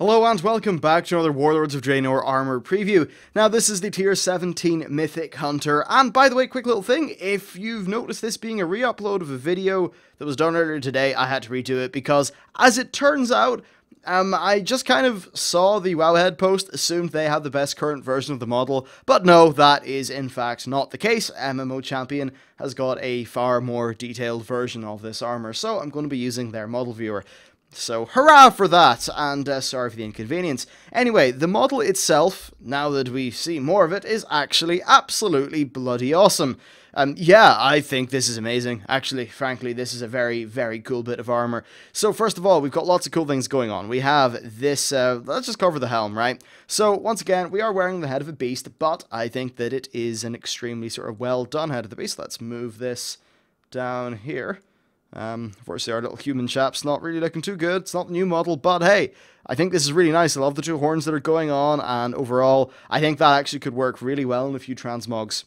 Hello and welcome back to another Warlords of Draenor armor preview. Now this is the tier 17 Mythic Hunter, and by the way, quick little thing, if you've noticed this being a re-upload of a video that was done earlier today, I had to redo it because, as it turns out, um, I just kind of saw the Wowhead post, assumed they had the best current version of the model, but no, that is in fact not the case. MMO Champion has got a far more detailed version of this armor, so I'm going to be using their model viewer. So, hurrah for that, and uh, sorry for the inconvenience. Anyway, the model itself, now that we see more of it, is actually absolutely bloody awesome. Um, yeah, I think this is amazing. Actually, frankly, this is a very, very cool bit of armor. So, first of all, we've got lots of cool things going on. We have this, uh, let's just cover the helm, right? So, once again, we are wearing the head of a beast, but I think that it is an extremely sort of well done head of the beast. Let's move this down here. Um, unfortunately, our little human chap's not really looking too good. It's not the new model, but hey, I think this is really nice. I love the two horns that are going on, and overall, I think that actually could work really well in a few transmogs.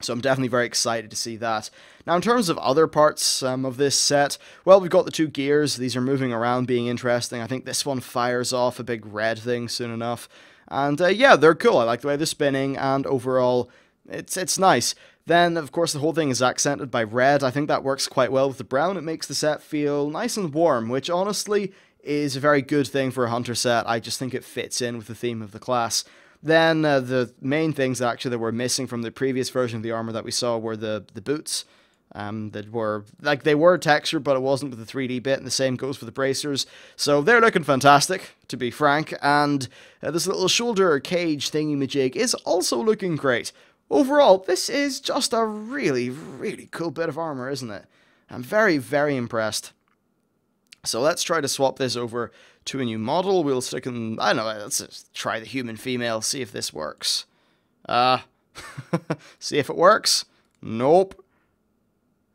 So I'm definitely very excited to see that. Now, in terms of other parts um, of this set, well, we've got the two gears. These are moving around, being interesting. I think this one fires off a big red thing soon enough. And uh, yeah, they're cool. I like the way they're spinning, and overall, it's it's nice. Then, of course, the whole thing is accented by red. I think that works quite well with the brown. It makes the set feel nice and warm, which honestly is a very good thing for a hunter set. I just think it fits in with the theme of the class. Then uh, the main things actually that were missing from the previous version of the armor that we saw were the the boots. Um, that were like they were textured, but it wasn't with the 3D bit, and the same goes for the bracers. So they're looking fantastic, to be frank. And uh, this little shoulder cage thingy majig is also looking great. Overall, this is just a really, really cool bit of armor, isn't it? I'm very, very impressed. So let's try to swap this over to a new model. We'll stick in, I don't know, let's try the human female, see if this works. Uh, see if it works. Nope.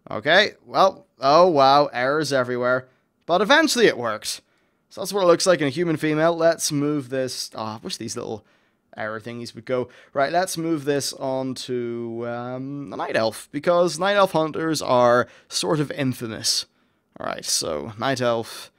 Okay, well, oh wow, errors everywhere. But eventually it works. So that's what it looks like in a human female. Let's move this, oh, I wish these little error thingies would go. Right, let's move this on to um, the Night Elf, because Night Elf hunters are sort of infamous. Alright, so Night Elf,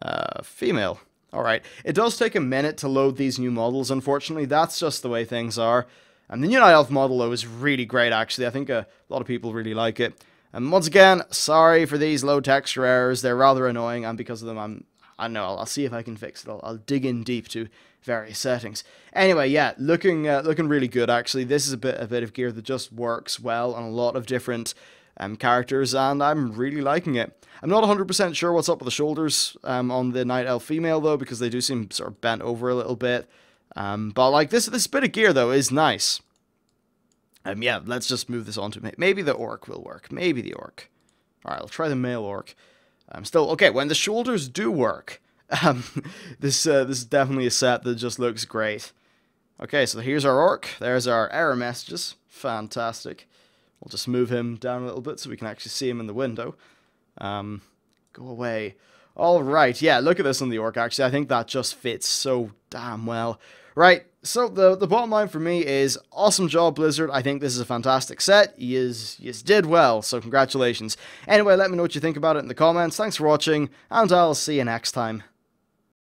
uh, female. Alright, it does take a minute to load these new models, unfortunately. That's just the way things are. And the new Night Elf model, though, is really great, actually. I think a lot of people really like it. And once again, sorry for these low texture errors. They're rather annoying, and because of them, I'm I know. I'll, I'll see if I can fix it. I'll, I'll, dig in deep to various settings. Anyway, yeah, looking uh, looking really good. Actually, this is a bit a bit of gear that just works well on a lot of different um, characters, and I'm really liking it. I'm not 100% sure what's up with the shoulders um, on the Night Elf female though, because they do seem sort of bent over a little bit. Um, but like this this bit of gear though is nice. Um, yeah, let's just move this on to maybe the orc will work. Maybe the orc. All right, I'll try the male orc. I'm still okay. When the shoulders do work, um, this uh, this is definitely a set that just looks great. Okay, so here's our orc. There's our error messages. Fantastic. We'll just move him down a little bit so we can actually see him in the window. Um, go away. All right, yeah, look at this on the orc, actually. I think that just fits so damn well. Right, so the, the bottom line for me is awesome job, Blizzard. I think this is a fantastic set. You did well, so congratulations. Anyway, let me know what you think about it in the comments. Thanks for watching, and I'll see you next time.